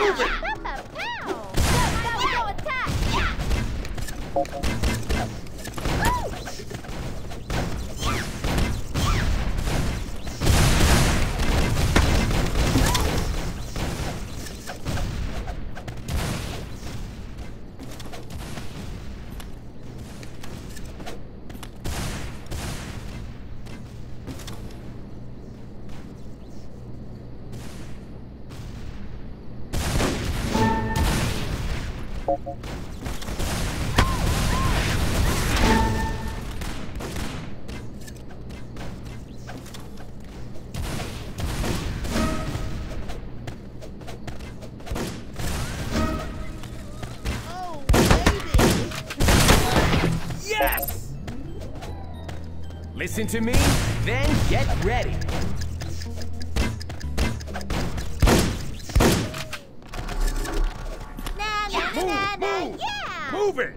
moving! Go, go, go, attack! Listen to me, then get ready. Move, move, move it!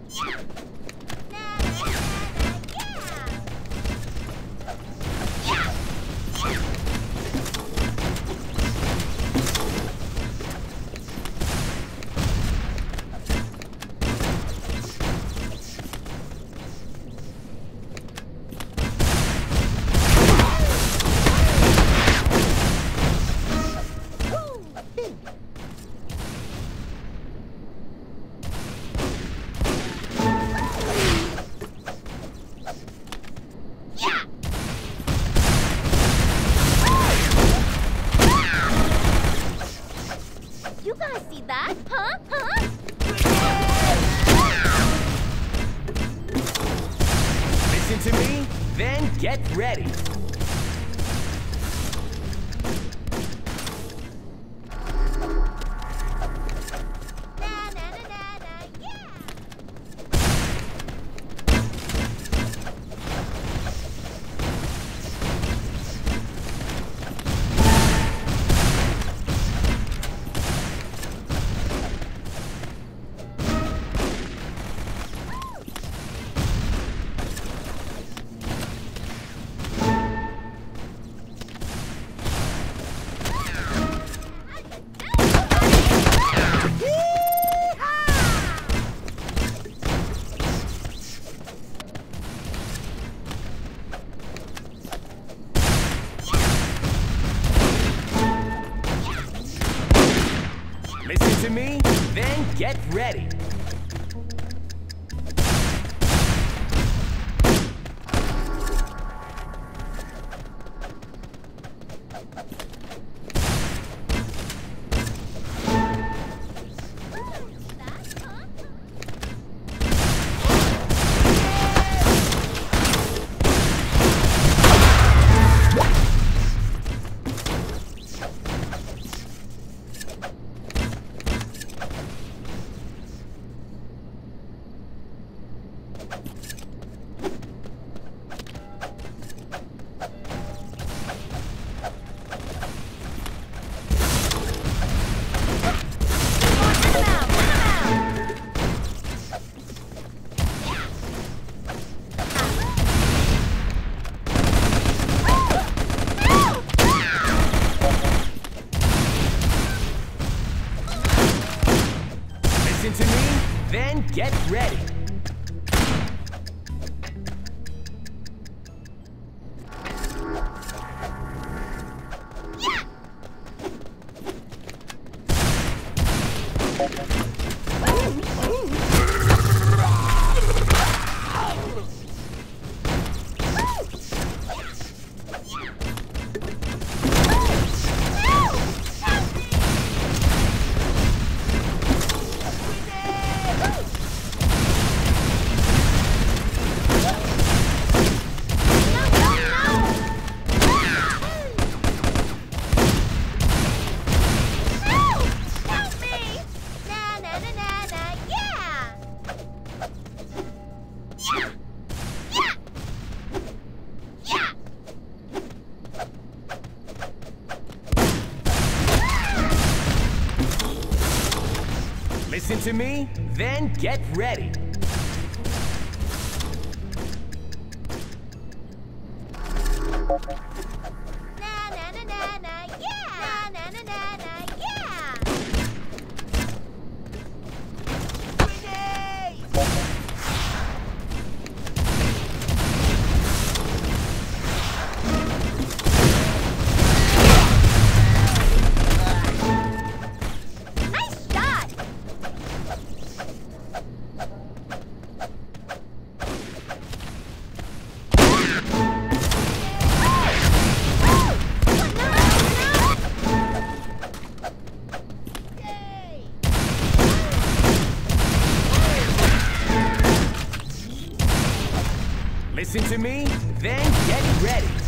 Get ready. Get ready. Get ready. Listen to me, then get ready. To me, then get ready.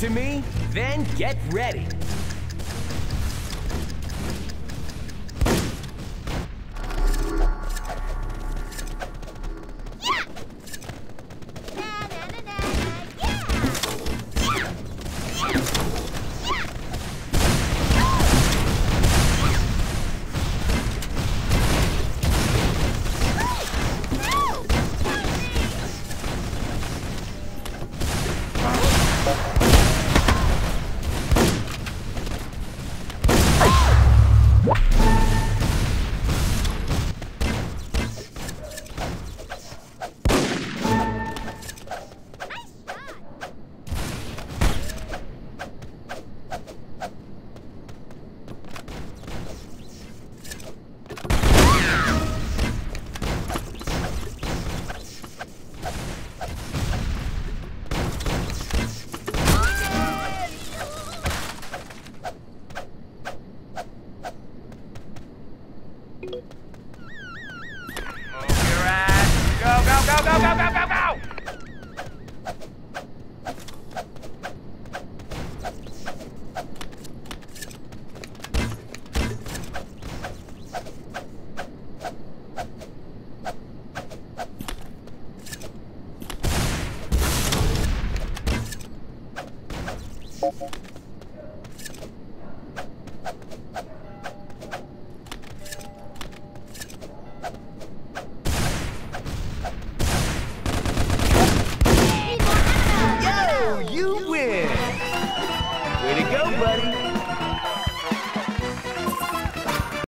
To me, then get ready. Nice Move your ass. Go, go, go, go, go, go, go,